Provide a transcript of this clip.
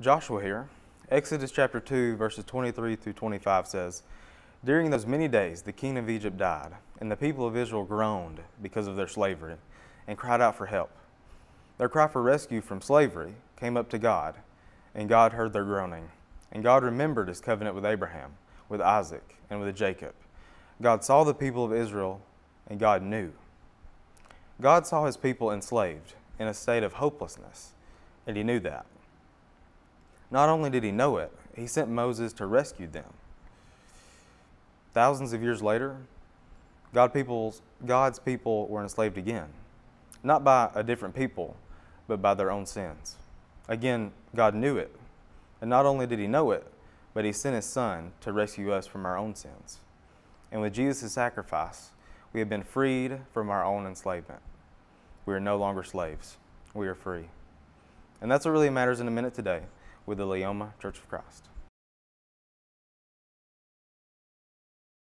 Joshua here. Exodus chapter 2, verses 23 through 25 says, During those many days the king of Egypt died, and the people of Israel groaned because of their slavery, and cried out for help. Their cry for rescue from slavery came up to God, and God heard their groaning. And God remembered his covenant with Abraham, with Isaac, and with Jacob. God saw the people of Israel, and God knew. God saw his people enslaved in a state of hopelessness, and he knew that. Not only did he know it, he sent Moses to rescue them. Thousands of years later, God people's, God's people were enslaved again, not by a different people, but by their own sins. Again, God knew it. And not only did he know it, but he sent his son to rescue us from our own sins. And with Jesus' sacrifice, we have been freed from our own enslavement. We are no longer slaves. We are free. And that's what really matters in a minute today with the Leoma Church of Christ.